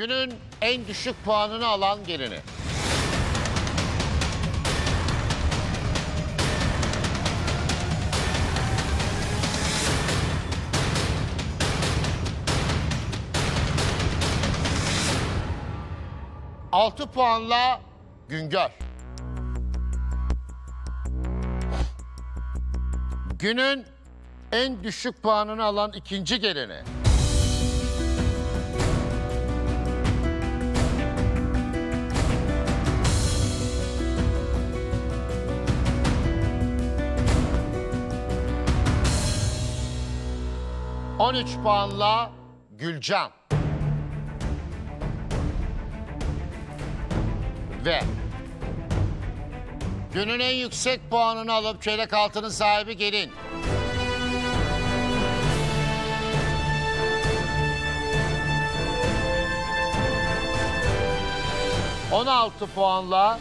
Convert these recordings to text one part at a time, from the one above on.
Günün en düşük puanını alan gelini. Altı puanla Güngör. Günün en düşük puanını alan ikinci gelini. On üç puanla Gülcan. Ve günün en yüksek puanını alıp çeyrek altının sahibi gelin. On altı puanla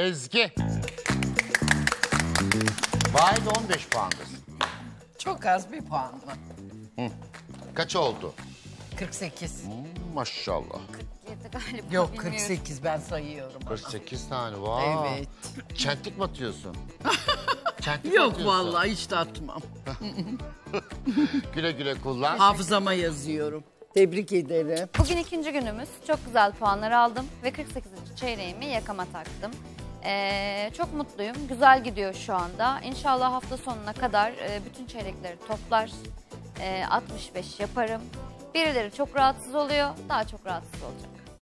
Ezgi. Vay de 15 puandır. Çok az bir puan mı? Kaç oldu? 48. Maşallah. Yedi galiba Yok bilmiyorum. 48 ben sayıyorum. 48 tane vay. Evet. Çentik mi atıyorsun? Çentik mi Yok atıyorsun? vallahi hiç de atmam. Güle güle kullan. Hafızama yazıyorum. Tebrik ederim. Bugün ikinci günümüz. Çok güzel puanlar aldım ve 48. çeyreğimi yakama taktım. Ee, çok mutluyum. Güzel gidiyor şu anda. İnşallah hafta sonuna kadar e, bütün çeyrekleri toplar. e, 65 yaparım. Birileri çok rahatsız oluyor. Daha çok rahatsız olacak.